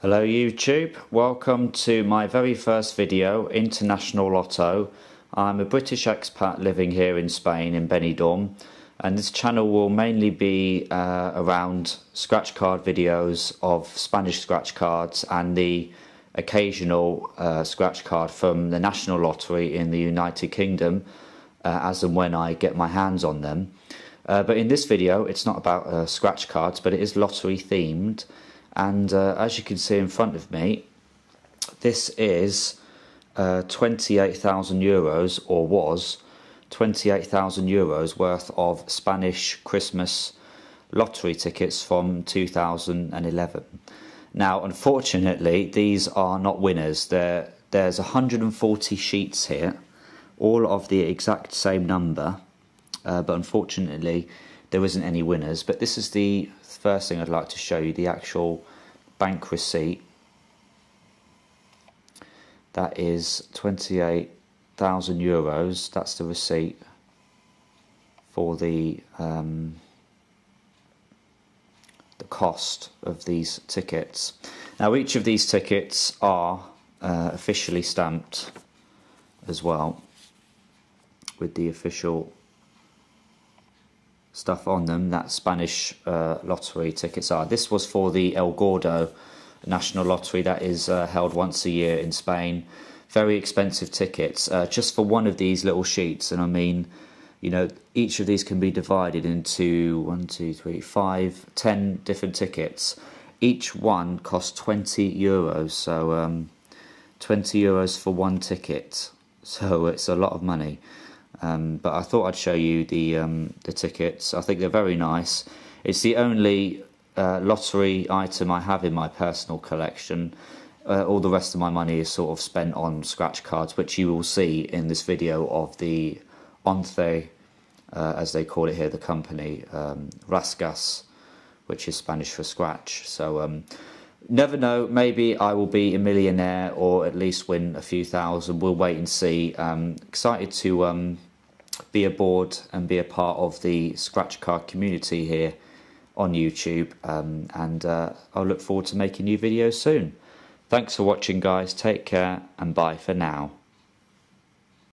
Hello YouTube, welcome to my very first video, International Lotto. I'm a British expat living here in Spain, in Benidorm, and this channel will mainly be uh, around scratch card videos of Spanish scratch cards and the occasional uh, scratch card from the National Lottery in the United Kingdom, uh, as and when I get my hands on them. Uh, but in this video, it's not about uh, scratch cards, but it is lottery themed and uh, as you can see in front of me this is uh, 28,000 euros or was 28,000 euros worth of Spanish Christmas lottery tickets from 2011 now unfortunately these are not winners. There there's 140 sheets here all of the exact same number uh, but unfortunately there isn't any winners but this is the first thing I'd like to show you the actual bank receipt. That is 28,000 euros. That's the receipt for the um, the cost of these tickets. Now each of these tickets are uh, officially stamped as well with the official stuff on them that Spanish uh, lottery tickets are. This was for the El Gordo National Lottery that is uh, held once a year in Spain. Very expensive tickets uh, just for one of these little sheets, and I mean, you know, each of these can be divided into one, two, three, five, ten different tickets. Each one costs 20 euros, so um, 20 euros for one ticket. So it's a lot of money. Um, but I thought I'd show you the um, the tickets. I think they're very nice. It's the only uh, lottery item I have in my personal collection. Uh, all the rest of my money is sort of spent on scratch cards, which you will see in this video of the Once, uh, as they call it here, the company, um, Rascas, which is Spanish for scratch. So um, never know, maybe I will be a millionaire or at least win a few thousand. We'll wait and see. Um, excited to um, be aboard and be a part of the scratch card community here on YouTube. Um, and uh, I'll look forward to making new videos soon. Thanks for watching, guys. Take care and bye for now.